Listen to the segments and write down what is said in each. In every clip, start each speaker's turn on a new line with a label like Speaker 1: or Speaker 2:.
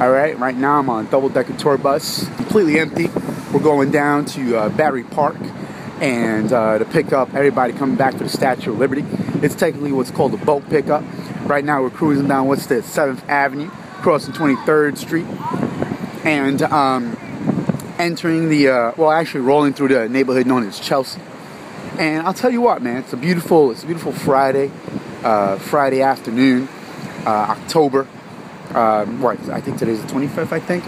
Speaker 1: All right, right now I'm on a double-decker tour bus, completely empty. We're going down to uh, Battery Park and uh, to pick up everybody coming back to the Statue of Liberty. It's technically what's called a boat pickup. Right now we're cruising down what's this 7th Avenue, crossing 23rd Street, and um, entering the uh, well, actually rolling through the neighborhood known as Chelsea. And I'll tell you what, man, it's a beautiful, it's a beautiful Friday, uh, Friday afternoon, uh, October what I think today's the 25th, I think,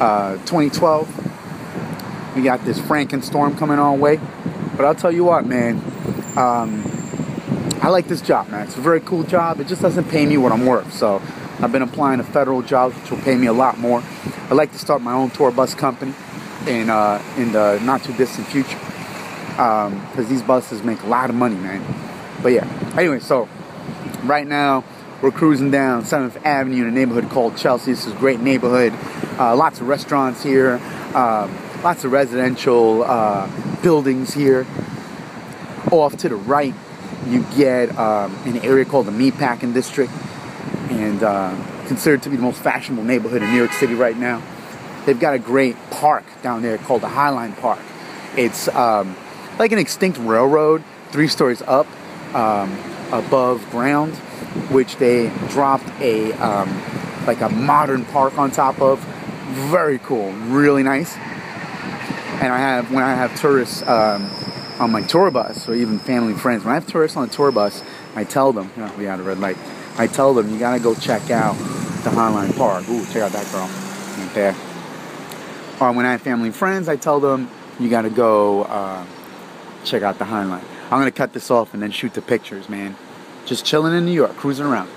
Speaker 1: uh, 2012. We got this Frankenstorm coming our way, but I'll tell you what, man, um, I like this job, man. It's a very cool job. It just doesn't pay me what I'm worth, so I've been applying to federal jobs, which will pay me a lot more. I'd like to start my own tour bus company in uh, in the not too distant future, because um, these buses make a lot of money, man. But yeah, anyway, so right now we're cruising down 7th Avenue in a neighborhood called Chelsea. This is a great neighborhood. Uh, lots of restaurants here, um, lots of residential uh, buildings here. Off to the right, you get um, an area called the Meatpacking District, and uh, considered to be the most fashionable neighborhood in New York City right now. They've got a great park down there called the Highline Park. It's um, like an extinct railroad, three stories up um, above ground which they dropped a um, like a modern park on top of. Very cool, really nice. And I have when I have tourists um, on my tour bus or even family friends, when I have tourists on a tour bus, I tell them, you know, we had a red light. I tell them you gotta go check out the Highline Park. Ooh, check out that girl right there. Or when I have family friends, I tell them you gotta go uh, check out the Highline. I'm gonna cut this off and then shoot the pictures, man. Just chilling in New York, cruising around.